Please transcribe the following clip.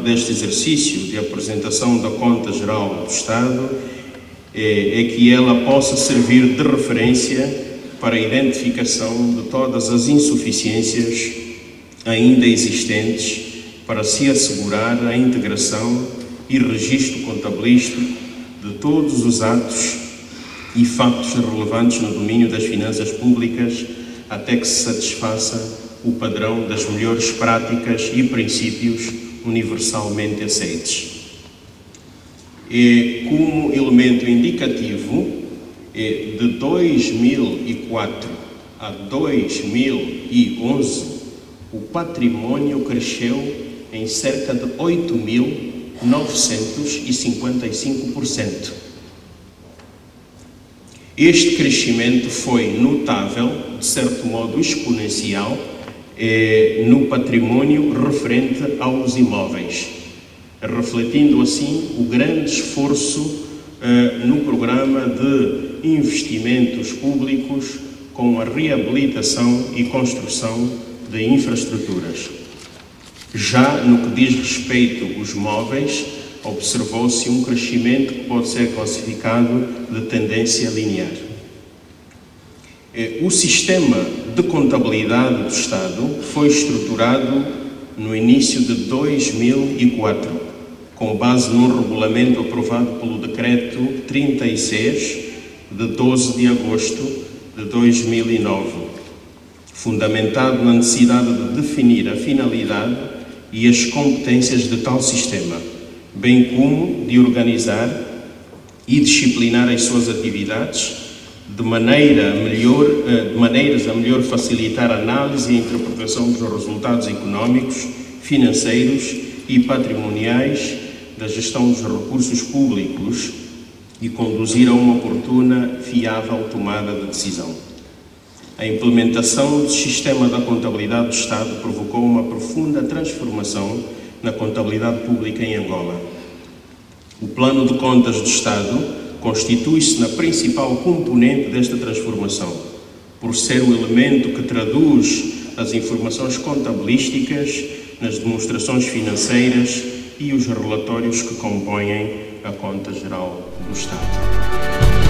deste exercício de apresentação da Conta Geral do Estado é, é que ela possa servir de referência para a identificação de todas as insuficiências ainda existentes para se assegurar a integração e registro contabilístico de todos os atos e factos relevantes no domínio das finanças públicas até que se satisfaça o padrão das melhores práticas e princípios universalmente aceites. E como elemento indicativo, de 2004 a 2011, o património cresceu em cerca de 8.955%. Este crescimento foi notável, de certo modo exponencial, eh, no património referente aos imóveis, refletindo assim o grande esforço eh, no programa de investimentos públicos com a reabilitação e construção de infraestruturas. Já no que diz respeito aos móveis, observou-se um crescimento que pode ser classificado de tendência linear. Eh, o sistema de contabilidade do Estado foi estruturado no início de 2004, com base num regulamento aprovado pelo Decreto 36 de 12 de agosto de 2009, fundamentado na necessidade de definir a finalidade e as competências de tal sistema, bem como de organizar e disciplinar as suas atividades de, maneira melhor, eh, de maneiras a melhor facilitar a análise e interpretação dos resultados económicos, financeiros e patrimoniais da gestão dos recursos públicos e conduzir a uma oportuna, fiável tomada de decisão. A implementação do sistema da contabilidade do Estado provocou uma profunda transformação na contabilidade pública em Angola. O Plano de Contas do Estado constitui-se na principal componente desta transformação, por ser o elemento que traduz as informações contabilísticas nas demonstrações financeiras e os relatórios que compõem a Conta Geral do Estado.